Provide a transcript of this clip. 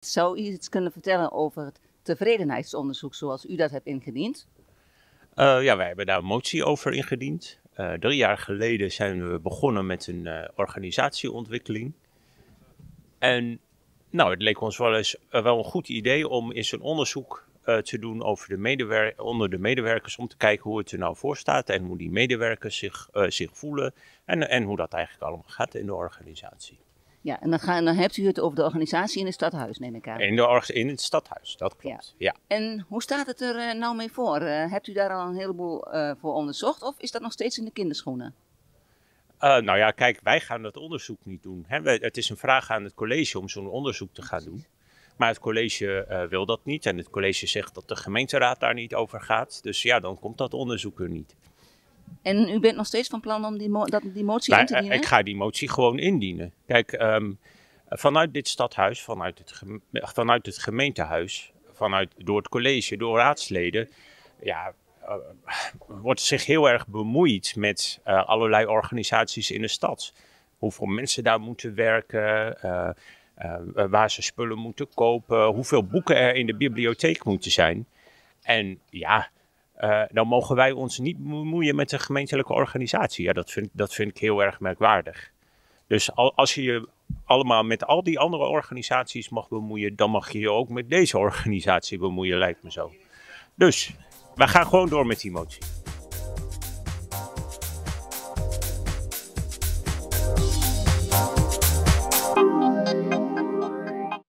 Zou u iets kunnen vertellen over het tevredenheidsonderzoek zoals u dat hebt ingediend? Uh, ja, wij hebben daar een motie over ingediend. Uh, drie jaar geleden zijn we begonnen met een uh, organisatieontwikkeling. En nou, het leek ons wel eens wel een goed idee om eens een onderzoek te doen over de onder de medewerkers. Om te kijken hoe het er nou voor staat en hoe die medewerkers zich, zich voelen. En, en hoe dat eigenlijk allemaal gaat in de organisatie. Ja, en dan, gaan, dan hebt u het over de organisatie in het stadhuis, neem ik aan. In, de, in het stadhuis, dat klopt. Ja. En hoe staat het er uh, nou mee voor? Uh, hebt u daar al een heleboel uh, voor onderzocht of is dat nog steeds in de kinderschoenen? nou ja, kijk, wij gaan dat onderzoek niet doen. Hè. Het is een vraag aan het college om zo'n onderzoek te gaan doen. Maar het college wil dat niet en het college zegt dat de gemeenteraad daar niet over gaat. Dus ja, dan komt dat onderzoek er niet. En u bent nog steeds van plan om die, mo dat, die motie in te dienen? Ik ga die motie gewoon indienen. Kijk, um, vanuit dit stadhuis, vanuit het, vanuit het gemeentehuis, vanuit, door het college, door raadsleden, ja, uh, wordt zich heel erg bemoeid met uh, allerlei organisaties in de stad. Hoeveel mensen daar moeten werken, uh, waar ze spullen moeten kopen, hoeveel boeken er in de bibliotheek moeten zijn. En ja, uh, dan mogen wij ons niet bemoeien met een gemeentelijke organisatie. Ja, dat vind, dat vind ik heel erg merkwaardig. Dus al, als je je allemaal met al die andere organisaties mag bemoeien, dan mag je je ook met deze organisatie bemoeien, lijkt me zo. Dus, wij gaan gewoon door met die motie.